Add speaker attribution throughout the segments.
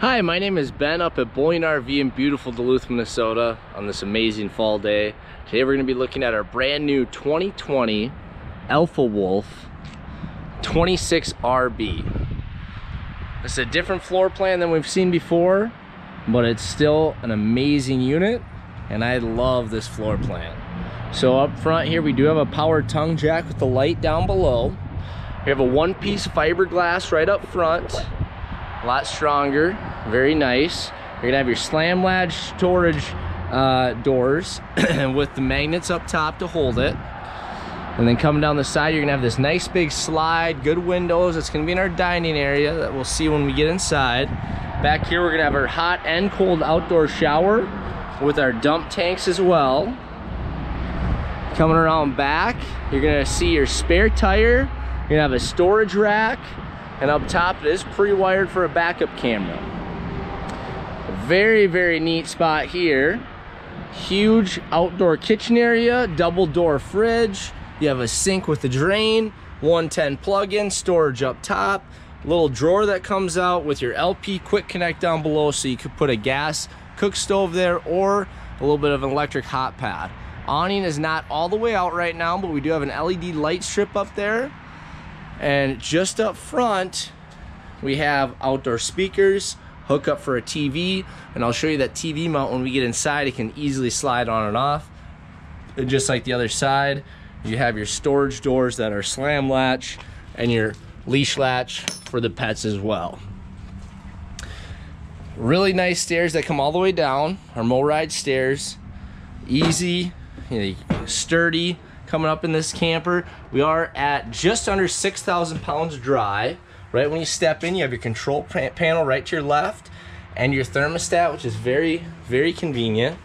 Speaker 1: Hi, my name is Ben up at Bullyan RV in beautiful Duluth, Minnesota on this amazing fall day. Today we're going to be looking at our brand new 2020 Alpha Wolf 26RB. It's a different floor plan than we've seen before, but it's still an amazing unit and I love this floor plan. So up front here we do have a power tongue jack with the light down below. We have a one-piece fiberglass right up front a lot stronger very nice. You're gonna have your slam latch storage uh, doors with the magnets up top to hold it. And then coming down the side you're gonna have this nice big slide good windows. It's gonna be in our dining area that we'll see when we get inside. Back here we're gonna have our hot and cold outdoor shower with our dump tanks as well. Coming around back you're gonna see your spare tire. You're gonna have a storage rack. And up top it is pre-wired for a backup camera very very neat spot here. Huge outdoor kitchen area double door fridge. You have a sink with a drain 110 plug-in storage up top little drawer that comes out with your LP quick connect down below so you could put a gas cook stove there or a little bit of an electric hot pad. Awning is not all the way out right now but we do have an LED light strip up there. And just up front, we have outdoor speakers, hook up for a TV, and I'll show you that TV mount when we get inside. It can easily slide on and off. And just like the other side, you have your storage doors that are slam latch and your leash latch for the pets as well. Really nice stairs that come all the way down, our MORryde stairs. Easy, you know, sturdy, coming up in this camper. We are at just under 6,000 pounds dry. Right when you step in, you have your control panel right to your left and your thermostat, which is very, very convenient.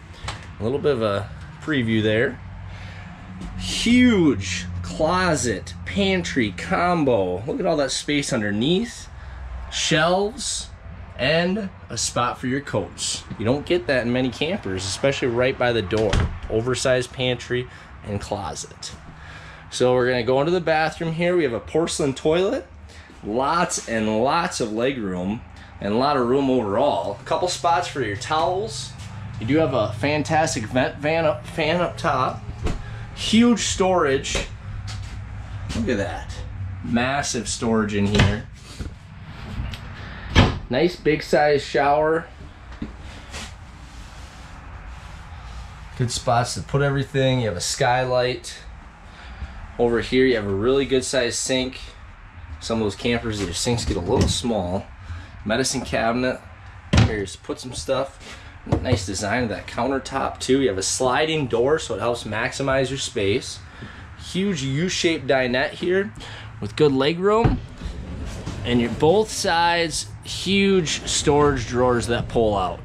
Speaker 1: A little bit of a preview there. Huge closet, pantry combo. Look at all that space underneath. Shelves and a spot for your coats. You don't get that in many campers, especially right by the door. Oversized pantry, and closet. So we're gonna go into the bathroom here. We have a porcelain toilet, lots and lots of leg room, and a lot of room overall. A couple spots for your towels. You do have a fantastic vent fan up, fan up top. Huge storage. Look at that. Massive storage in here. Nice big size shower good spots to put everything. You have a skylight. Over here, you have a really good sized sink. Some of those campers, their sinks get a little small. Medicine cabinet. Here's put some stuff. Nice design of that countertop too. You have a sliding door, so it helps maximize your space. Huge U-shaped dinette here with good leg room. And your both sides, huge storage drawers that pull out.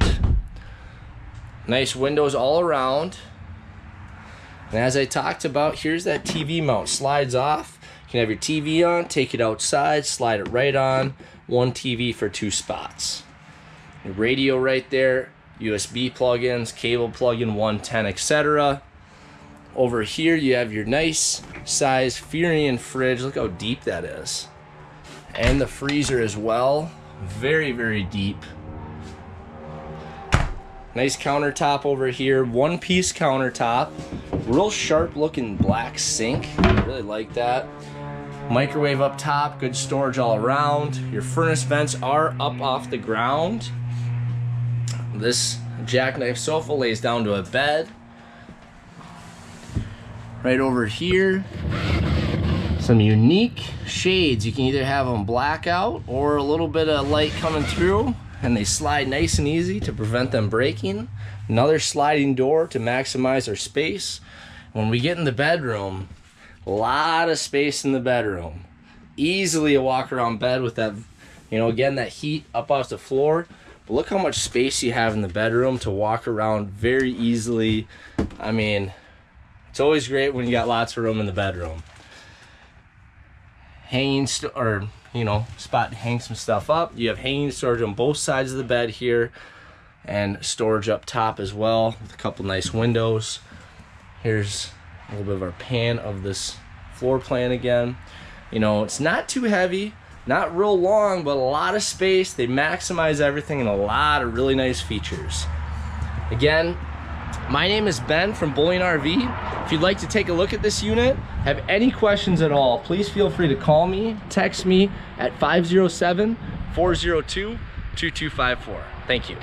Speaker 1: Nice windows all around. And as I talked about, here's that TV mount. Slides off. You can have your TV on, take it outside, slide it right on. One TV for two spots. Your radio right there, USB plugins, cable plug-in 110, etc. Over here you have your nice size Furrion fridge. Look how deep that is. And the freezer as well. Very, very deep. Nice countertop over here, one piece countertop. Real sharp looking black sink, I really like that. Microwave up top, good storage all around. Your furnace vents are up off the ground. This jackknife sofa lays down to a bed. Right over here, some unique shades. You can either have them blackout or a little bit of light coming through and they slide nice and easy to prevent them breaking. Another sliding door to maximize our space. When we get in the bedroom, lot of space in the bedroom. Easily a walk around bed with that, you know, again, that heat up off the floor. But look how much space you have in the bedroom to walk around very easily. I mean, it's always great when you got lots of room in the bedroom. Hanging, or you know, spot to hang some stuff up. You have hanging storage on both sides of the bed here and storage up top as well with a couple nice windows. Here's a little bit of our pan of this floor plan again. You know, it's not too heavy, Not real long, but a lot of space. They maximize everything and a lot of really nice features. Again, my name is Ben from Bullyan RV. If you'd like to take a look at this unit, have any questions at all, please feel free to call me, text me at 507 402 2254. Thank you.